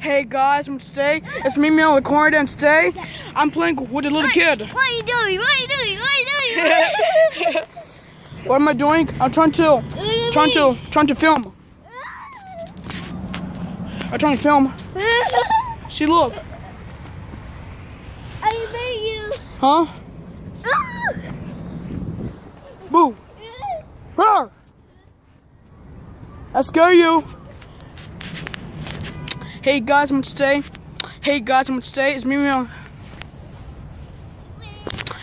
Hey guys, I'm today. It's me, me on the corner, and today I'm playing with a little kid. What are you doing? What are you doing? What are you doing? what am I doing? I'm trying to, trying to, trying to film. I'm trying to film. See, look. I made you. Huh? Boo. Roar. I scare you. Hey guys, I'm today. Hey guys, I'm today. It's me, me.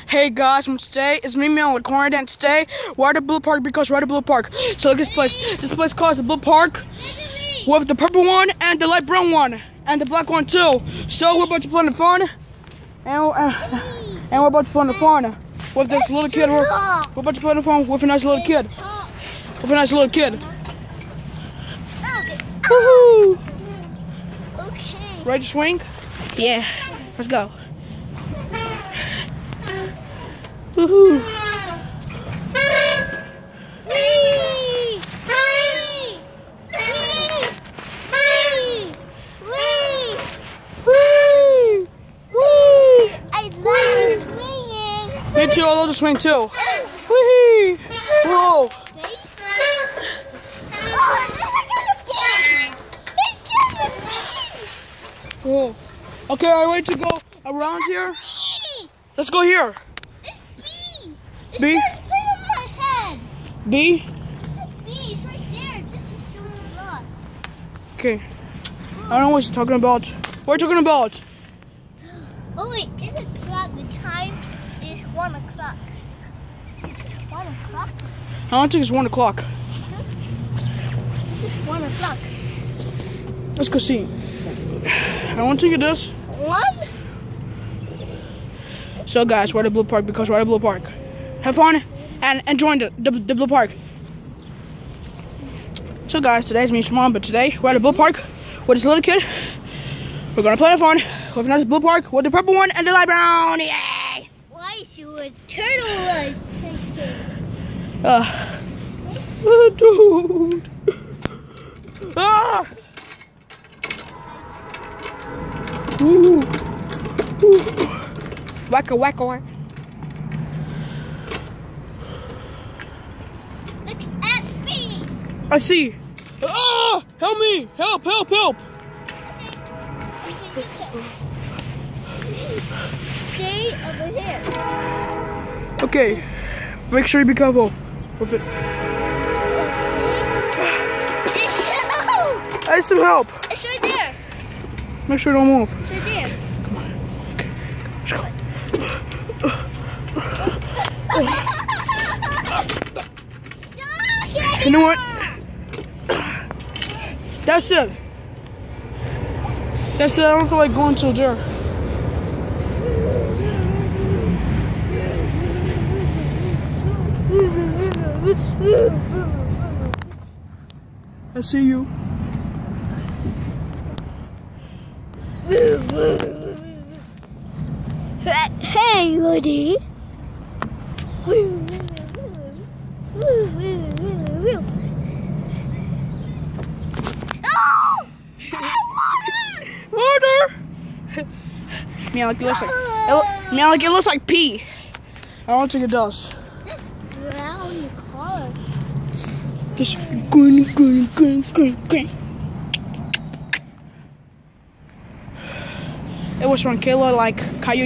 Hey guys, I'm today. It's me, me on the corner, and today we're at the Blue Park because we're at the Blue Park. So look at this place. This place called the Blue Park with the purple one and the light brown one and the black one too. So we're about to play on the phone, and uh, and we're about to play on the phone with this little kid. We're, we're about to play on the phone with a nice little kid. With a nice little kid. Woohoo! Okay. Ready to swing? Yeah. Let's go. Woohoo! Wee! Wee! Wee! Wee! Wee! Woo! I like swinging. Me too. I love to swing too. Whoa! Okay, are ready to go around here? Let's go here. It's B? B? B. Okay. I don't know what you're talking about. What are you talking about? Oh wait, is it clock? The time is one o'clock. It's one o'clock. I don't think it's one o'clock. This is one o'clock. Let's go see. I don't think it is. One? So guys, we're at the Blue Park because we're at the Blue Park. Have fun and enjoy the, the, the Blue Park. So guys, today's me and mom, but today we're at the Blue Park with this little kid. We're gonna play the fun with another Blue Park with the purple one and the light brown. Yay! Why should a turtle was Uh, oh, dude. Ah! Ooh. Ooh. Wacka wacka whack. Look at me. I see. Ah! Help me! Help! Help! Help! Stay over here. Okay. Make sure you be careful with it. I need some help. It's right there. Make sure you don't move. It's right there. Let's go. You know what? That's it. That's it. I don't feel like going to there. I see you. Hey, Woody. Oh! Water. Meow like it looks like. It, meow like it looks like pee. I don't think it does. Just green, green, green, green, green. It was from Kayla like Caillou.